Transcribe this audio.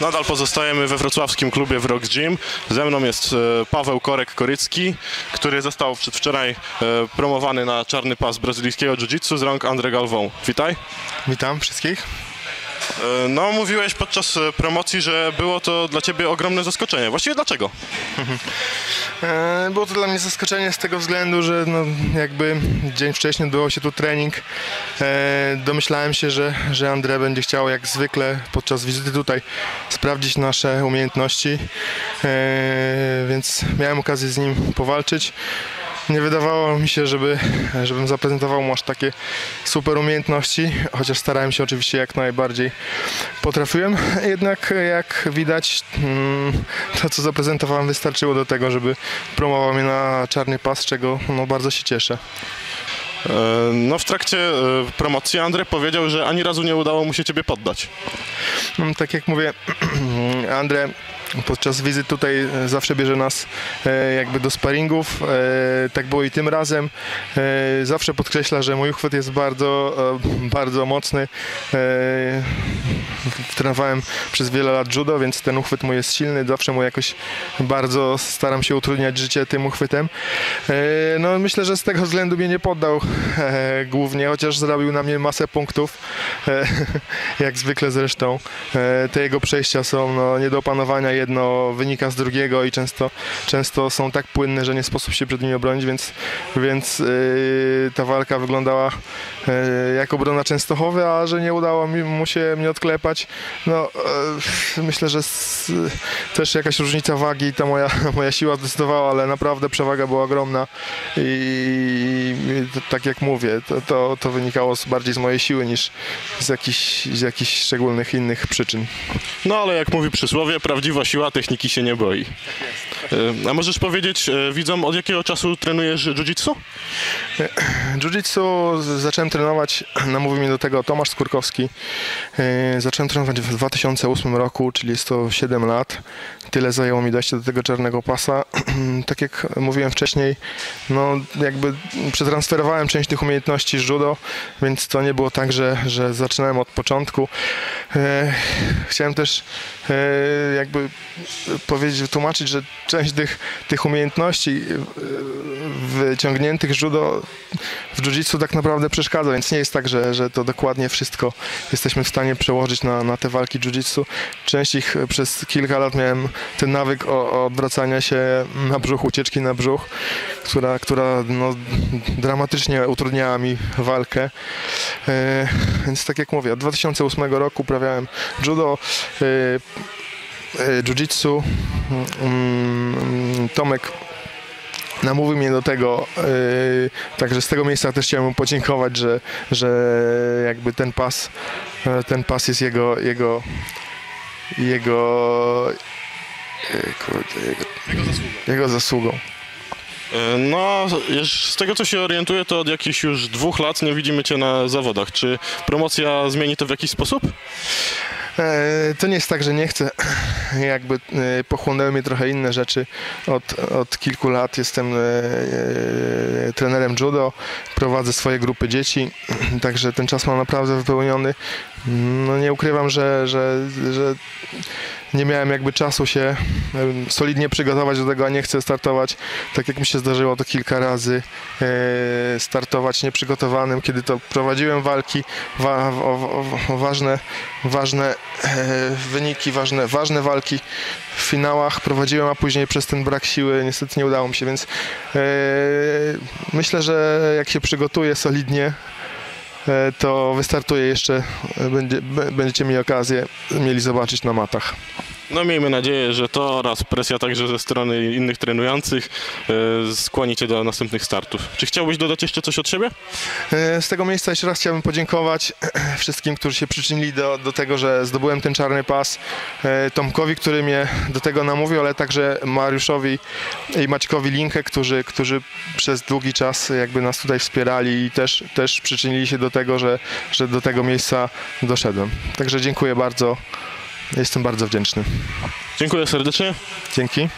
Nadal pozostajemy we wrocławskim klubie w Rock Gym. Ze mną jest e, Paweł Korek-Korycki, który został przedwczoraj e, promowany na czarny pas brazylijskiego jiu-jitsu z rąk André Galvão. Witaj. Witam wszystkich. E, No, mówiłeś podczas e, promocji, że było to dla ciebie ogromne zaskoczenie. Właściwie dlaczego? E, Było to dla mnie zaskoczenie z tego względu, że no, jakby dzień wcześniej odbywał się tu trening. Domyślałem się, że, że André będzie chciał jak zwykle podczas wizyty tutaj sprawdzić nasze umiejętności, więc miałem okazję z nim powalczyć. Nie wydawało mi się, żeby, żebym zaprezentował mu aż takie super umiejętności, chociaż starałem się oczywiście jak najbardziej potrafiłem. Jednak jak widać, mm, to co zaprezentowałem wystarczyło do tego, żeby promował mnie na czarny pas, czego no, bardzo się cieszę. E, No, w trakcie e, promocji André powiedział, że ani razu nie udało mu się ciebie poddać. Mm, Tak jak mówię, André podczas wizyt tutaj e, zawsze bierze nas e, jakby do sparingów. E, Tak było i tym razem. Zawsze podkreśla, że mój uchwyt jest bardzo, bardzo mocny. Trenowałem przez wiele lat judo, więc ten uchwyt mój jest silny. Zawsze mu jakoś bardzo staram się utrudniać życie tym uchwytem. No myślę, że z tego względu mnie nie poddał głównie, chociaż zrobił na mnie masę punktów. Jak zwykle zresztą. Te jego przejścia są no, nie do opanowania, jedno wynika z drugiego i często, często są tak płynne, że nie sposób się przed nimi obronić, więc, więc yy, ta walka wyglądała yy, jak obrona Częstochowy, a że nie udało mi, mu się mnie odklepać, no yy, myślę, że s, też jakaś różnica wagi, ta moja, moja siła zdecydowała, ale naprawdę przewaga była ogromna i, i to, tak jak mówię, to, to, to wynikało z, bardziej z mojej siły niż z jakichś, z jakichś szczególnych innych przyczyn. No, ale jak mówi przysłowie, prawdziwa siła techniki się nie boi. E, A możesz powiedzieć e, widzom, od jakiego czasu trenujesz jiu-jitsu? Jiu-jitsu z- zacząłem trenować, namówił mnie do tego Tomasz Skórkowski. Zacząłem trenować w 2008 roku, czyli jest to 7 lat. Tyle zajęło mi dojście do tego czarnego pasa. tak jak mówiłem wcześniej, no jakby przetransferowałem część tych umiejętności z judo, więc to nie było tak, że, że zaczynałem od początku. Chciałem też jakby powiedzieć, wytłumaczyć, że część tych, tych umiejętności yy, wyciągniętych judo w jiu-jitsu tak naprawdę przeszkadza, więc nie jest tak, że, że to dokładnie wszystko jesteśmy w stanie przełożyć na, na te walki jiu-jitsu. Część ich przez kilka lat miałem ten nawyk o, odwracania się na brzuch, ucieczki na brzuch, która, która no, dramatycznie utrudniała mi walkę. E, więc tak jak mówię, od 2008 roku uprawiałem judo, jiu-jitsu. Mm, Tomek namówił mnie do tego, yy, także z tego miejsca też chciałem mu podziękować, że, że jakby ten pas, e, ten pas jest jego, jego, jego, e, kurde, jego, jego zasługą. E, No, już z tego co się orientuję, to od jakichś już dwóch lat nie widzimy Cię na zawodach. Czy promocja zmieni to w jakiś sposób? E, To nie jest tak, że nie chcę. Jakby e, pochłonęły mnie trochę inne rzeczy. Od, od kilku lat jestem e, trenerem judo, prowadzę swoje grupy dzieci, także ten czas mam naprawdę wypełniony. No nie ukrywam, że, że, że nie miałem jakby czasu się solidnie przygotować do tego, a nie chcę startować, tak jak mi się zdarzyło to kilka razy, e, startować nieprzygotowanym, kiedy to prowadziłem walki, wa, o, o, ważne, ważne e, wyniki, ważne, ważne walki w finałach prowadziłem, a później przez ten brak siły niestety nie udało mi się, więc e, myślę, że jak się przygotuję solidnie, to wystartuję jeszcze, e, będzie, będziecie mieli okazję mieli zobaczyć na matach. No miejmy nadzieję, że to oraz presja także ze strony innych trenujących e, skłoni Cię do następnych startów. Czy chciałbyś dodać jeszcze coś od siebie? E, Z tego miejsca jeszcze raz chciałbym podziękować wszystkim, którzy się przyczynili do, do tego, że zdobyłem ten czarny pas. E, Tomkowi, który mnie do tego namówił, ale także Mariuszowi i Maćkowi Linkę, którzy, którzy przez długi czas jakby nas tutaj wspierali i też, też przyczynili się do tego, że, że do tego miejsca doszedłem. Także dziękuję bardzo. Jestem bardzo wdzięczny. Dziękuję serdecznie. Dzięki.